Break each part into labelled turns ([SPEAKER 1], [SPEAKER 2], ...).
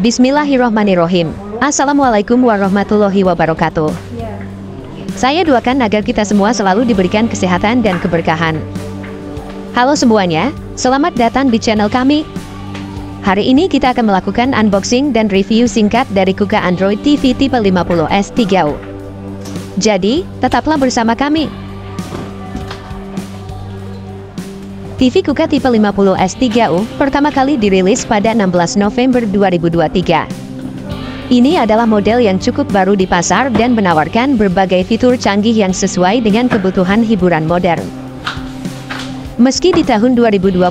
[SPEAKER 1] Bismillahirrohmanirrohim. Assalamualaikum warahmatullahi wabarakatuh. Saya doakan agar kita semua selalu diberikan kesehatan dan keberkahan. Halo semuanya, selamat datang di channel kami. Hari ini kita akan melakukan unboxing dan review singkat dari Kuka Android TV tipe 50S 3U. Jadi, tetaplah bersama kami. TV Kuka tipe 50S 3U pertama kali dirilis pada 16 November 2023. Ini adalah model yang cukup baru di pasar dan menawarkan berbagai fitur canggih yang sesuai dengan kebutuhan hiburan modern. Meski di tahun 2024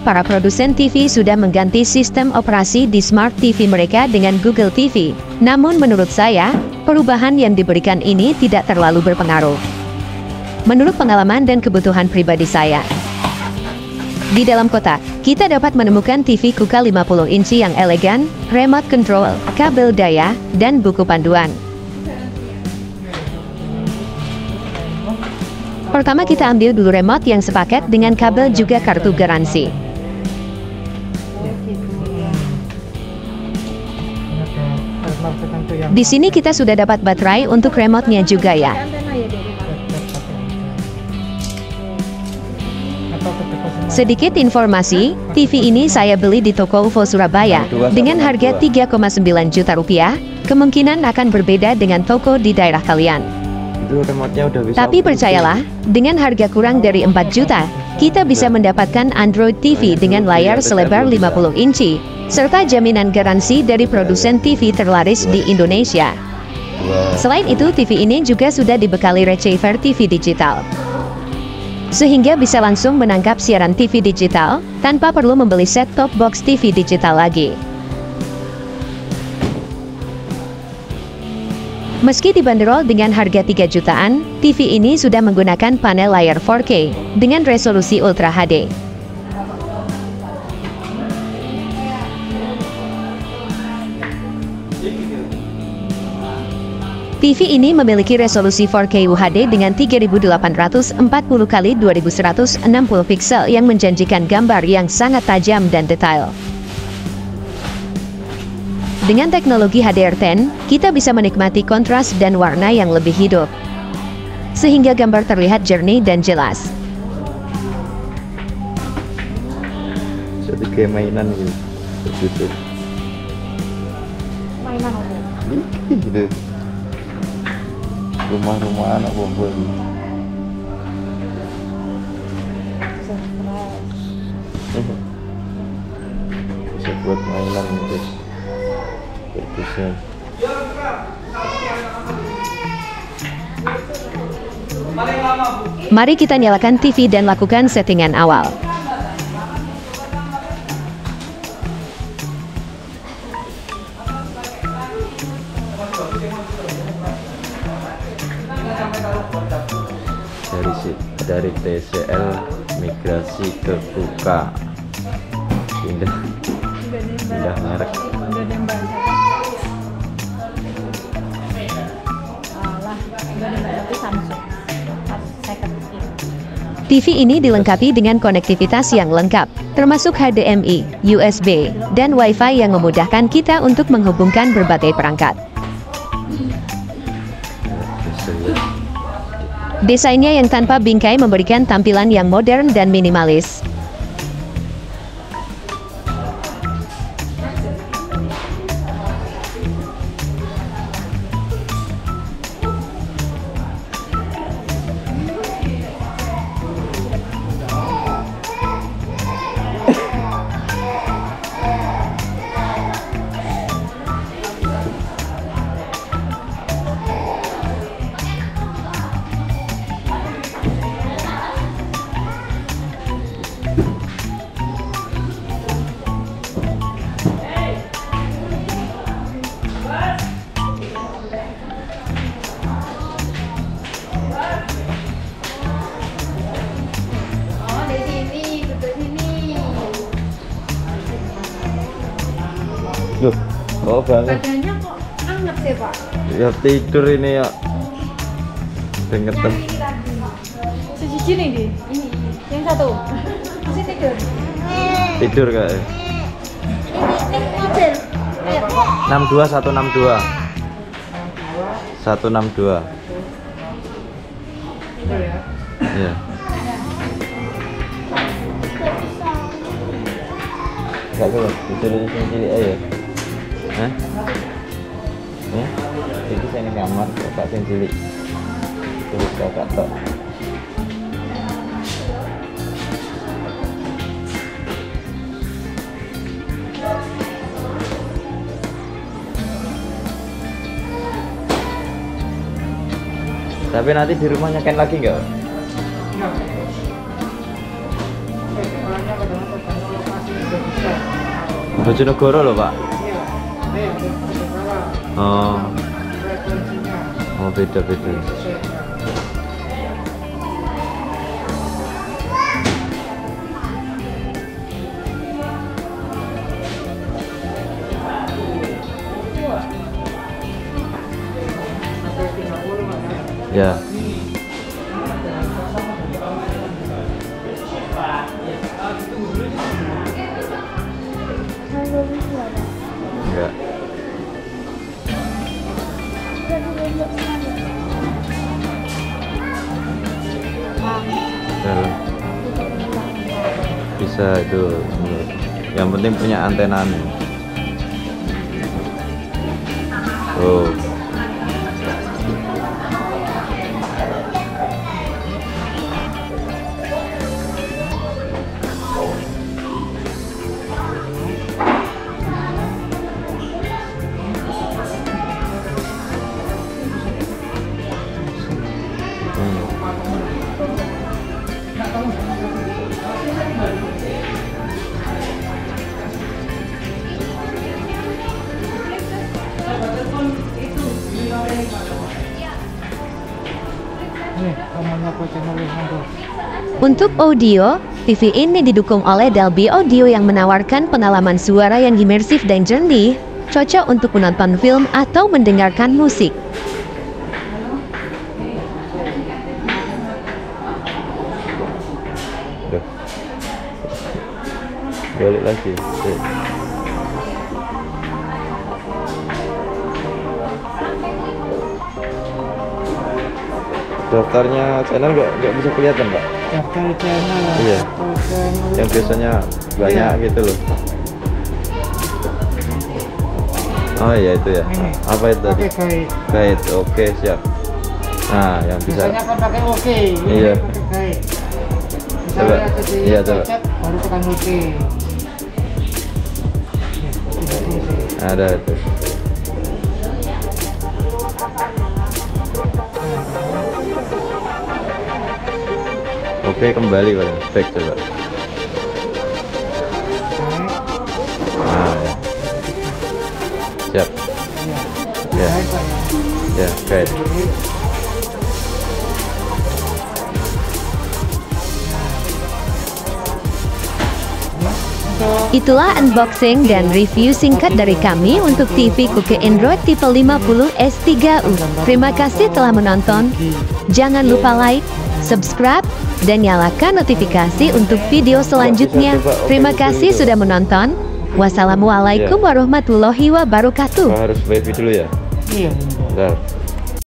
[SPEAKER 1] para produsen TV sudah mengganti sistem operasi di Smart TV mereka dengan Google TV, namun menurut saya, perubahan yang diberikan ini tidak terlalu berpengaruh. Menurut pengalaman dan kebutuhan pribadi saya, di dalam kotak, kita dapat menemukan TV Kuka 50 inci yang elegan, remote control, kabel daya, dan buku panduan. Pertama kita ambil dulu remote yang sepaket dengan kabel juga kartu garansi. Di sini kita sudah dapat baterai untuk remote-nya juga ya. Sedikit informasi, TV ini saya beli di toko UFO Surabaya dengan harga 3,9 juta rupiah, kemungkinan akan berbeda dengan toko di daerah kalian. Tapi percayalah, dengan harga kurang dari 4 juta, kita bisa mendapatkan Android TV dengan layar selebar 50 inci, serta jaminan garansi dari produsen TV terlaris di Indonesia. Selain itu, TV ini juga sudah dibekali receiver TV digital sehingga bisa langsung menangkap siaran TV digital tanpa perlu membeli set-top box TV digital lagi. Meski dibanderol dengan harga 3 jutaan, TV ini sudah menggunakan panel layar 4K dengan resolusi Ultra HD. TV ini memiliki resolusi 4K UHD dengan 3840 x 2160 pixel yang menjanjikan gambar yang sangat tajam dan detail. Dengan teknologi HDR10, kita bisa menikmati kontras dan warna yang lebih hidup. Sehingga gambar terlihat jernih dan jelas.
[SPEAKER 2] Jadi kayak mainan gitu.
[SPEAKER 3] mainan apa?
[SPEAKER 2] Gitu. Rumah-rumah anak bombol. Bisa buat mainan guys. Perkusian.
[SPEAKER 1] Mari kita nyalakan TV dan lakukan settingan awal.
[SPEAKER 2] Dari dari TCL migrasi ke Kuka pindah pindah merek.
[SPEAKER 1] TV ini dilengkapi dengan konektivitas yang lengkap, termasuk HDMI, USB, dan Wi-Fi yang memudahkan kita untuk menghubungkan berbagai perangkat. Desainnya yang tanpa bingkai memberikan tampilan yang modern dan minimalis.
[SPEAKER 2] Loh, kok banget
[SPEAKER 3] Badannya kok anget sih, Pak?
[SPEAKER 2] ya tidur ini ya dengetan
[SPEAKER 3] Sejiji nih, Di. Ini, yang satu. Masih tidur.
[SPEAKER 2] tidur kayak
[SPEAKER 3] Ini, mobil. Ayo.
[SPEAKER 2] 62 162 162 Iya. Enggak perlu, disuruh di sini aja. Hah? Ya? Jadi saya ini kamar, kakak sing cilik. Terus kakak tok. Tapi nanti di rumahnya Ken lagi nggak? Bojonegoro loh pak. Oh, oh beda beda. Ya. Enggak. Bisa itu. Yang penting punya antena. Oh.
[SPEAKER 1] Untuk audio, TV ini didukung oleh Dolby Audio yang menawarkan pengalaman suara yang imersif dan jernih, cocok untuk menonton film atau mendengarkan musik.
[SPEAKER 2] Balik lagi. Daftarnya channel nggak nggak bisa kelihatan pak?
[SPEAKER 4] Daftar channel.
[SPEAKER 2] Iya.
[SPEAKER 4] Channel.
[SPEAKER 2] Yang biasanya banyak
[SPEAKER 4] Iya.
[SPEAKER 2] gitu loh. Oh iya itu ya.
[SPEAKER 4] Ini.
[SPEAKER 2] Apa itu tadi?
[SPEAKER 4] Kait.
[SPEAKER 2] Kait. Oke siap. Nah yang bisa.
[SPEAKER 4] Biasanya kan pakai OK. Ini
[SPEAKER 2] Iya.
[SPEAKER 4] pakai kait.
[SPEAKER 2] Coba. Iya, coba.
[SPEAKER 4] baru tekan OK. Ya, tidak bisa.
[SPEAKER 2] Ada itu. Oke kembali pak. Back coba. Nah ya. Siap. Ya.
[SPEAKER 4] Ya.
[SPEAKER 2] Ya
[SPEAKER 4] Untuk
[SPEAKER 1] Itulah unboxing dan review singkat dari kami untuk TV Kuke Android tipe 50 S3U. Terima kasih telah menonton. Jangan lupa like, subscribe, dan nyalakan notifikasi untuk video selanjutnya. Terima kasih sudah menonton. Wassalamualaikum warahmatullahi wabarakatuh.
[SPEAKER 2] Harus wifi dulu ya.
[SPEAKER 4] iya.
[SPEAKER 2] Bentar.